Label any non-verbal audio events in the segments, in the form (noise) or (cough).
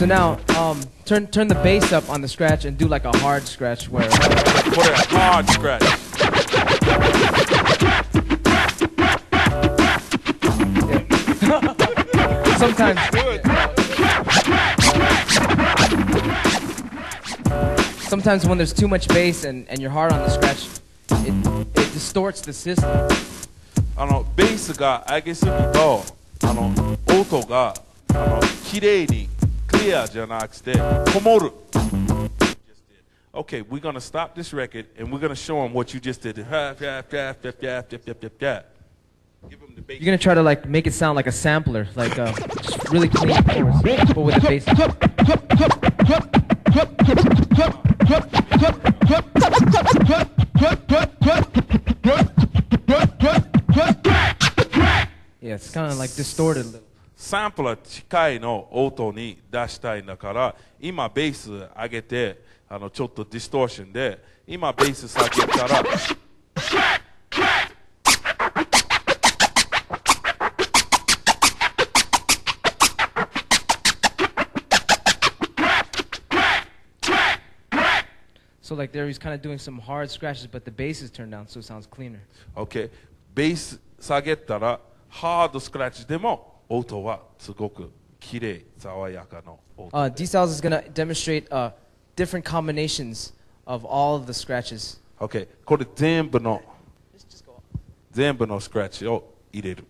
So now, um, turn turn the bass up on the scratch and do like a hard scratch where. これハードスクラッチ (laughs) Sometimes. Sometimes when there's too much bass and, and you're hard on the scratch, it, it distorts the system. あのベースが上げすぎるとあの音があの綺麗に yeah, John Ox did. Promoter. Okay, we're going to stop this record and we're going to show him what you just did. You're going to try to like make it sound like a sampler, like uh, just really clean chords, but with the bass. Yeah, it's kind of like distorted a little. サンプル近いの音に出したいんだから今ベース上げてあのちょっとディストーションで今ベース下げたら So like there, he's kind of doing some hard scratches, but the bass is turned down, so it sounds cleaner. OK ベース下げたらハードスクラッチでも音はすごく綺麗爽やかの音 Uh, D Styles is gonna demonstrate uh, different combinations of all of the scratches. OK これ全部の全部のスクラッチを入れる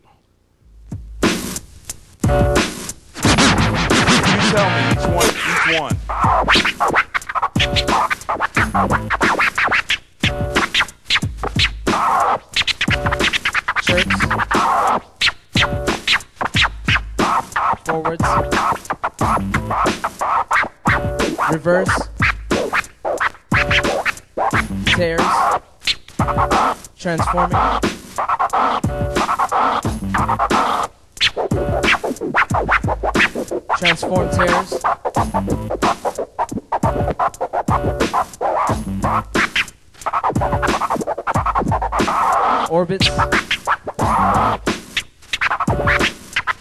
Forwards. Reverse. Tears. Transforming. Transform tears. Orbits.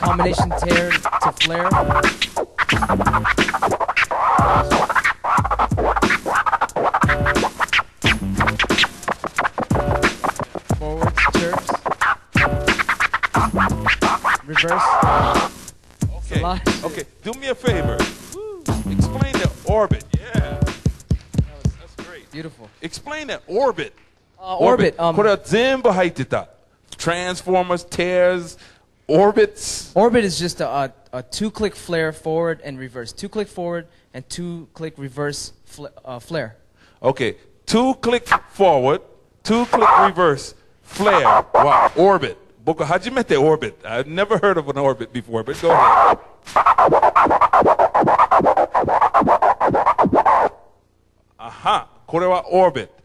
Combination tear to flare. Forwards, chirps. Reverse. Okay. lot. Okay. Do me a favor. Explain the orbit. Yeah. That's great. Beautiful. Explain the orbit. Uh, orbit. Um, これは全部入ってた。Transformers, tears, Orbits. Orbit is just a, a, a two-click flare forward and reverse. Two-click forward and two-click reverse fl uh, flare. Okay, two-click forward, two-click reverse flare. Wow, orbit. Boca, hajimete orbit. I've never heard of an orbit before, but go ahead. Aha, uh -huh. orbit.